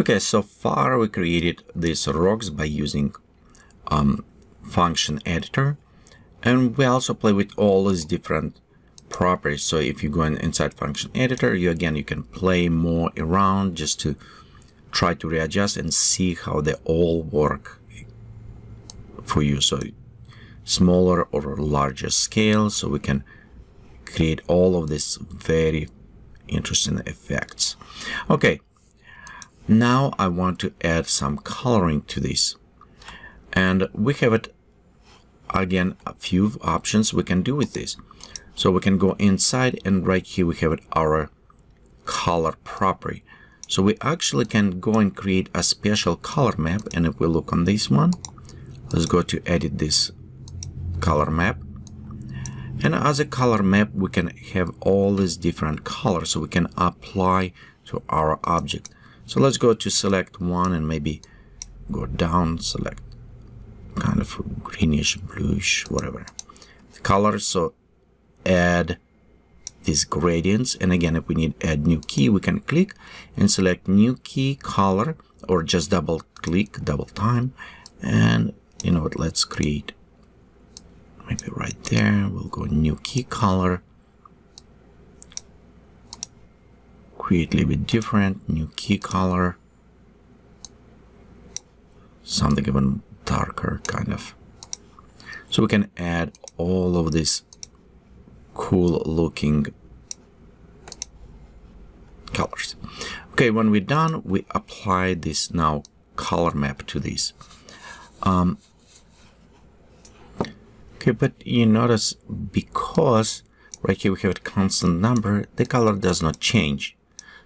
Okay, so far we created these rocks by using um, function editor and we also play with all these different properties. So if you go in inside function editor you again you can play more around just to try to readjust and see how they all work for you. So smaller or larger scale so we can create all of these very interesting effects. Okay now I want to add some coloring to this. And we have it, again, a few options we can do with this. So we can go inside and right here we have it our color property. So we actually can go and create a special color map. And if we look on this one, let's go to edit this color map. And as a color map, we can have all these different colors so we can apply to our object. So let's go to select one and maybe go down, select kind of greenish, bluish, whatever. The colors, so add these gradients. And again, if we need add new key, we can click and select new key color or just double click, double time. And you know what, let's create maybe right there. We'll go new key color create a little bit different, new key color, something even darker kind of. So we can add all of these cool looking colors. Okay, when we're done, we apply this now color map to this. Um, okay, but you notice because right here we have a constant number, the color does not change.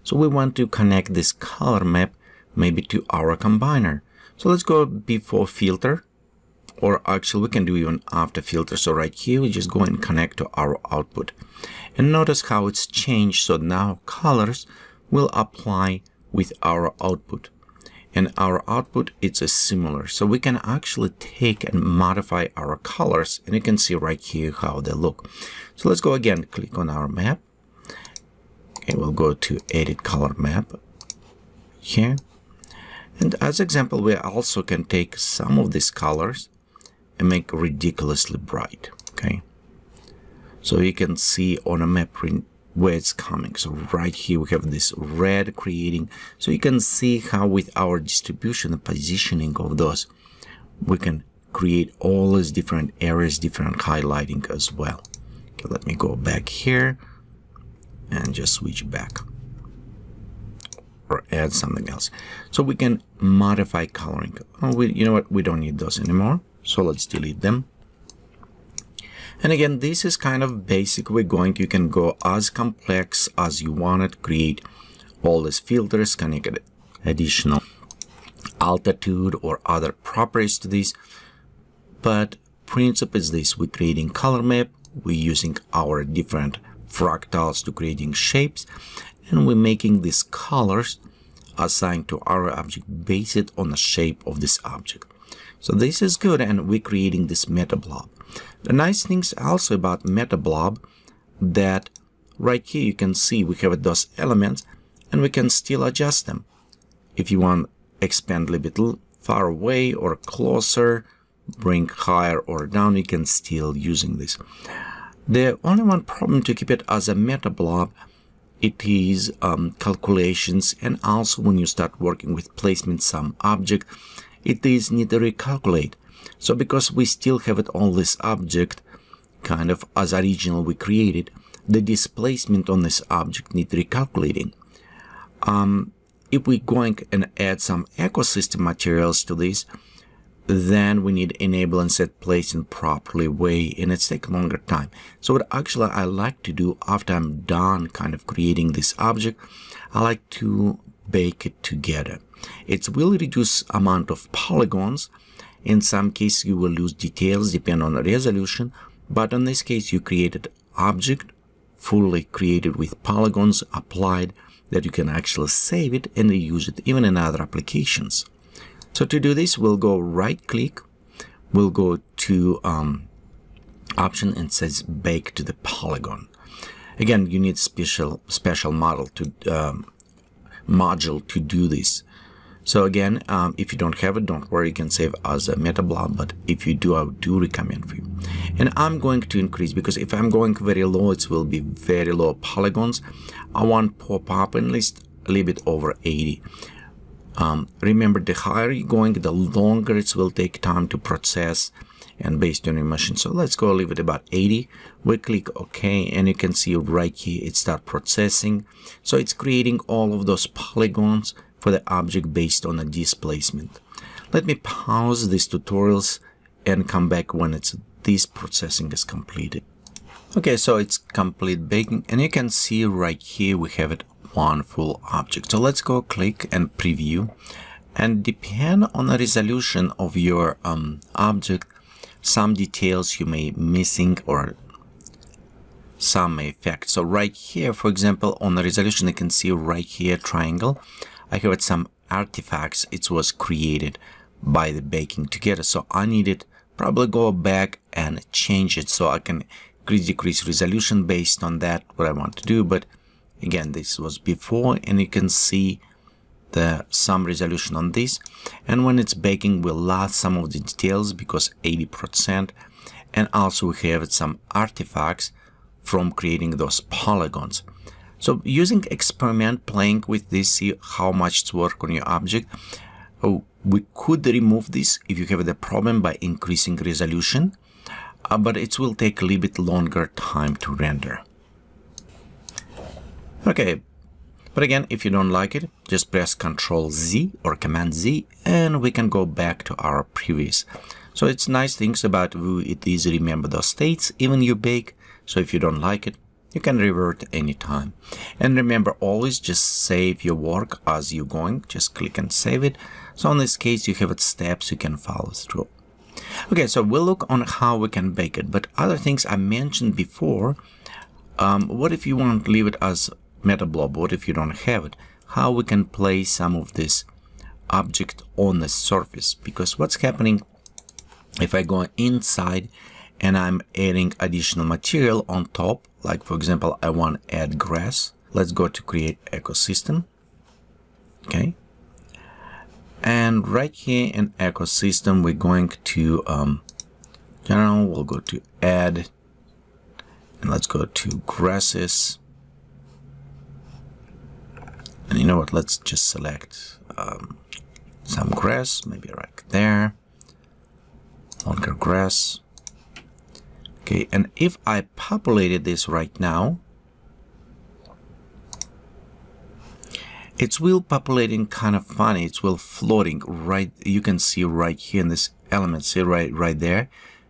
So we want to connect this color map maybe to our combiner. So let's go before filter or actually we can do even after filter. So right here we just go and connect to our output. And notice how it's changed. So now colors will apply with our output. And our output it's a similar. So we can actually take and modify our colors and you can see right here how they look. So let's go again, click on our map we'll go to edit color map here. And as example, we also can take some of these colors and make ridiculously bright. Okay. So you can see on a map where it's coming. So right here we have this red creating. So you can see how with our distribution and positioning of those, we can create all these different areas, different highlighting as well. Okay, let me go back here and just switch back or add something else. So we can modify coloring. Oh, we, you know what? We don't need those anymore. So let's delete them. And again, this is kind of basic. We're going, you can go as complex as you want it, create all these filters, connect additional altitude or other properties to this. But principle is this, we're creating color map, we're using our different fractals to creating shapes and we're making these colors assigned to our object based on the shape of this object. So this is good and we're creating this meta blob. The nice things also about meta blob that right here you can see we have those elements and we can still adjust them. If you want expand a little bit far away or closer, bring higher or down, you can still using this. The only one problem to keep it as a meta blob, it is um, calculations and also when you start working with placement some object, it is need to recalculate. So because we still have it on this object, kind of as original we created, the displacement on this object need recalculating. Um, if we're going and add some ecosystem materials to this, then we need enable and set placing properly way and it's take longer time. So what actually I like to do after I'm done kind of creating this object I like to bake it together. It will reduce amount of polygons. In some cases you will lose details depending on the resolution but in this case you created object fully created with polygons applied that you can actually save it and use it even in other applications so to do this, we'll go right click, we'll go to um, option and says bake to the polygon. Again, you need special special model to um, module to do this. So again, um, if you don't have it, don't worry, you can save as a meta blob, but if you do, I do recommend for you. And I'm going to increase because if I'm going very low, it will be very low polygons. I want pop up at least a little bit over 80. Um, remember, the higher you're going, the longer it will take time to process and based on your machine. So let's go leave it about 80. We click OK and you can see right here it start processing. So it's creating all of those polygons for the object based on the displacement. Let me pause these tutorials and come back when it's this processing is completed. Okay, so it's complete baking and you can see right here we have it one full object. So let's go click and preview and depend on the resolution of your um, object some details you may missing or some effect. So right here, for example, on the resolution, you can see right here triangle. I have some artifacts. It was created by the baking together. So I needed probably go back and change it so I can decrease resolution based on that what I want to do. But again, this was before and you can see the some resolution on this. And when it's baking we'll lost some of the details because 80% and also we have some artifacts from creating those polygons. So using experiment playing with this see how much it's work on your object. Oh, we could remove this if you have the problem by increasing resolution uh, but it will take a little bit longer time to render okay but again, if you don't like it, just press Ctrl Z or Command Z and we can go back to our previous. So it's nice things about Vue, it is remember those states, even you bake. So if you don't like it, you can revert anytime. And remember, always just save your work as you're going. Just click and save it. So in this case, you have steps you can follow through. Okay, so we'll look on how we can bake it. But other things I mentioned before, um, what if you want to leave it as MetaBlob, what if you don't have it? How we can place some of this object on the surface? Because what's happening if I go inside and I'm adding additional material on top, like for example, I want to add grass. Let's go to create ecosystem. Okay. And right here in ecosystem, we're going to um, general, we'll go to add and let's go to grasses and you know what, let's just select um, some grass, maybe right there. Longer grass. Okay, and if I populated this right now, it's will populating kind of funny. It's will floating right. You can see right here in this element, see right, right there.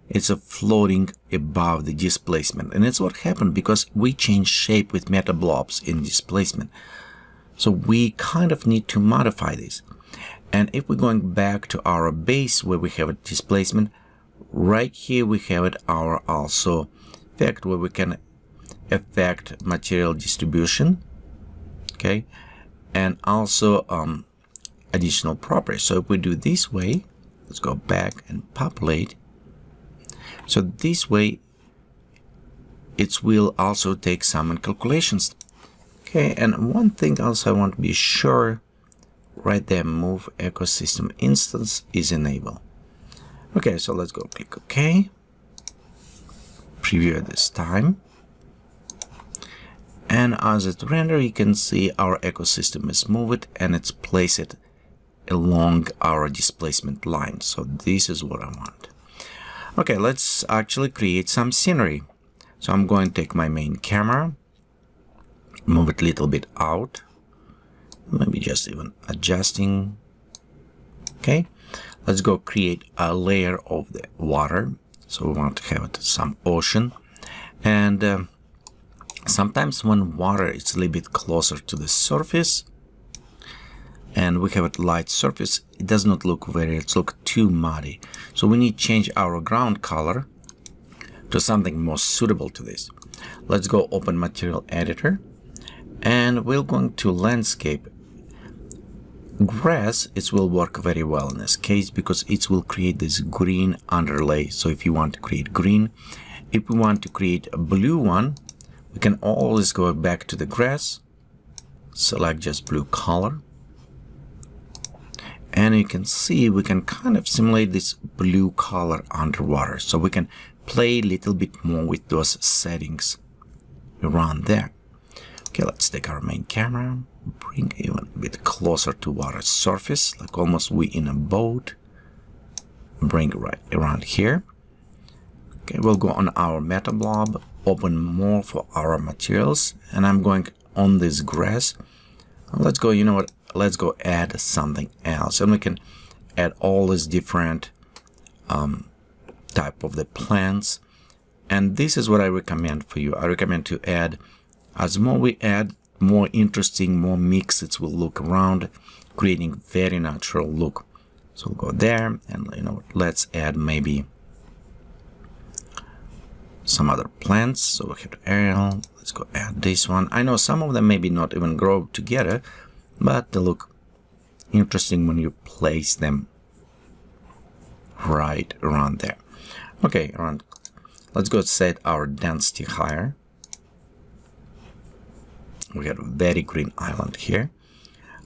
It's a floating above the displacement. And it's what happened because we change shape with meta blobs in displacement. So we kind of need to modify this. And if we're going back to our base where we have a displacement, right here we have it our also effect where we can affect material distribution. Okay. And also um, additional properties. So if we do this way, let's go back and populate. So this way, it will also take some calculations Okay, and one thing also I want to be sure, right there, move ecosystem instance is enabled. Okay, so let's go click OK. Preview this time. And as it render, you can see our ecosystem is moved and it's placed along our displacement line. So this is what I want. Okay, let's actually create some scenery. So I'm going to take my main camera move it a little bit out. Maybe just even adjusting. Okay let's go create a layer of the water. So we want to have it some ocean. And uh, sometimes when water is a little bit closer to the surface and we have a light surface it does not look very it's look too muddy. So we need to change our ground color to something more suitable to this. Let's go open material editor and we're going to landscape. Grass it will work very well in this case because it will create this green underlay. So if you want to create green if we want to create a blue one we can always go back to the grass select just blue color. And you can see we can kind of simulate this blue color underwater. So we can play a little bit more with those settings around there okay let's take our main camera bring even a bit closer to water surface like almost we in a boat. Bring right around here. Okay we'll go on our meta blob open more for our materials and I'm going on this grass. Let's go you know what? Let's go add something else and we can add all these different um, type of the plants. And this is what I recommend for you. I recommend to add as more we add more interesting more mix it will look around creating very natural look. So we'll go there and you know let's add maybe some other plants. So we have aerial. Let's go add this one. I know some of them maybe not even grow together but they look interesting when you place them right around there. Okay around let's go set our density higher we have a very green island here.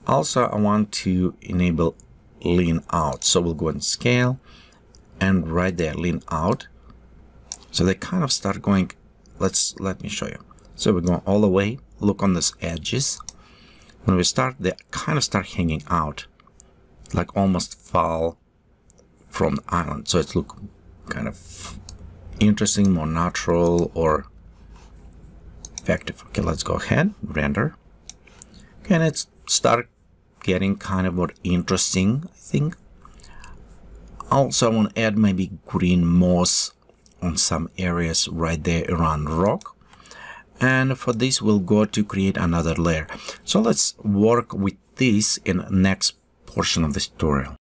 Also I want to enable lean out. So we'll go and scale. And right there lean out. So they kind of start going let's let me show you. So we're going all the way. Look on these edges. When we start they kind of start hanging out. Like almost fall from the island. So it look kind of interesting more natural or effective. Okay let's go ahead render. Okay, and it's start getting kind of more interesting I think? Also I want to add maybe green moss on some areas right there around rock. And for this we'll go to create another layer. So let's work with this in next portion of the tutorial